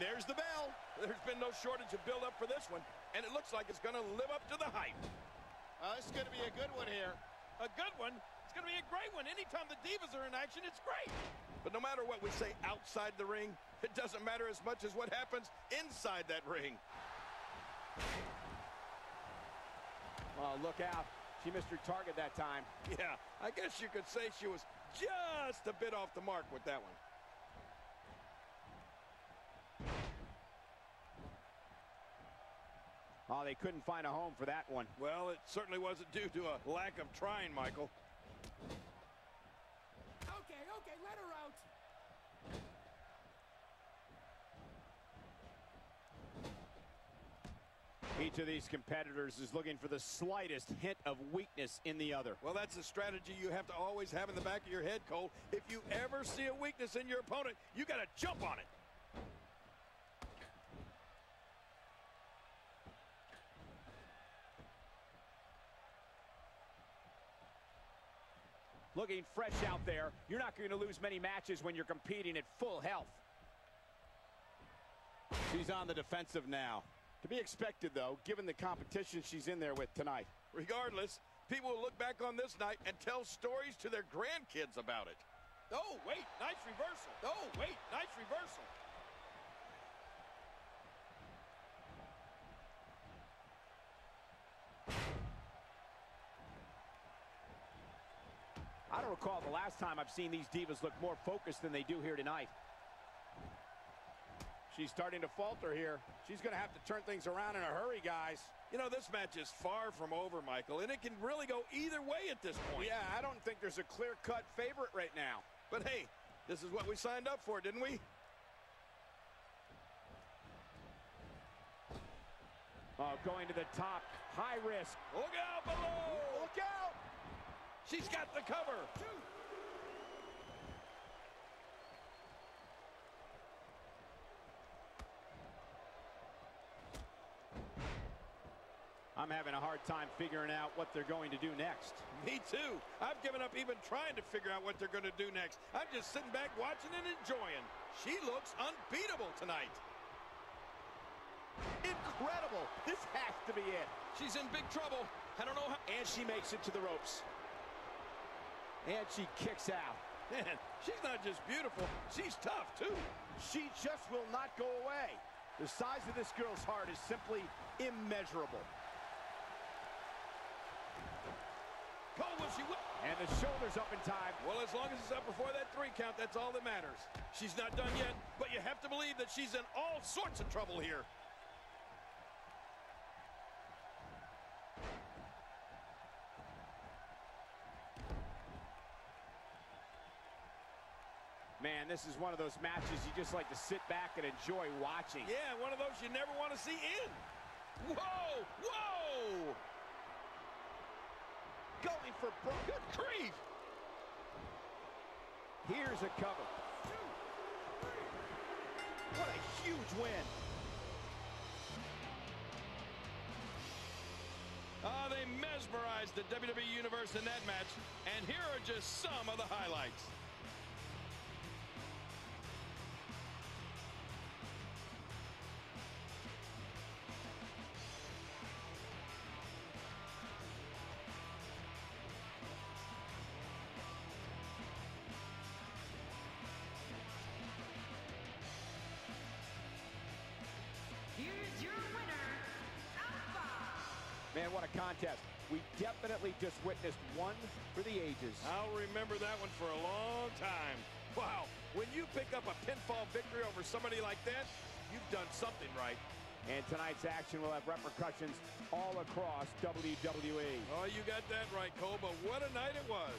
And there's the bell. There's been no shortage of build-up for this one, and it looks like it's going to live up to the hype. Uh, this is going to be a good one here. A good one? It's going to be a great one. Anytime the Divas are in action, it's great. But no matter what we say outside the ring, it doesn't matter as much as what happens inside that ring. Oh, look out. She missed her target that time. Yeah, I guess you could say she was just a bit off the mark with that one. Oh, they couldn't find a home for that one. Well, it certainly wasn't due to a lack of trying, Michael. Okay, okay, let her out. Each of these competitors is looking for the slightest hint of weakness in the other. Well, that's a strategy you have to always have in the back of your head, Cole. If you ever see a weakness in your opponent, you got to jump on it. Looking fresh out there. You're not going to lose many matches when you're competing at full health. She's on the defensive now. To be expected, though, given the competition she's in there with tonight. Regardless, people will look back on this night and tell stories to their grandkids about it. Oh, wait, nice reversal. Oh, wait, nice reversal. Don't recall the last time I've seen these divas look more focused than they do here tonight. She's starting to falter here. She's going to have to turn things around in a hurry, guys. You know, this match is far from over, Michael, and it can really go either way at this point. Yeah, I don't think there's a clear-cut favorite right now. But hey, this is what we signed up for, didn't we? Oh, going to the top. High risk. Look out below! Look out! She's got the cover. I'm having a hard time figuring out what they're going to do next. Me too. I've given up even trying to figure out what they're going to do next. I'm just sitting back watching and enjoying. She looks unbeatable tonight. Incredible! This has to be it. She's in big trouble. I don't know how. And she makes it to the ropes. And she kicks out. Man, she's not just beautiful, she's tough too. She just will not go away. The size of this girl's heart is simply immeasurable. Cole, will she win? And the shoulder's up in time. Well, as long as it's up before that three count, that's all that matters. She's not done yet, but you have to believe that she's in all sorts of trouble here. Man, this is one of those matches you just like to sit back and enjoy watching. Yeah, one of those you never want to see in. Whoa! Whoa! Going for broke. Good grief! Here's a cover. What a huge win. Oh, they mesmerized the WWE Universe in that match. And here are just some of the highlights. Man, what a contest. We definitely just witnessed one for the ages. I'll remember that one for a long time. Wow, when you pick up a pinfall victory over somebody like that, you've done something right. And tonight's action will have repercussions all across WWE. Oh, you got that right, Cole, but what a night it was.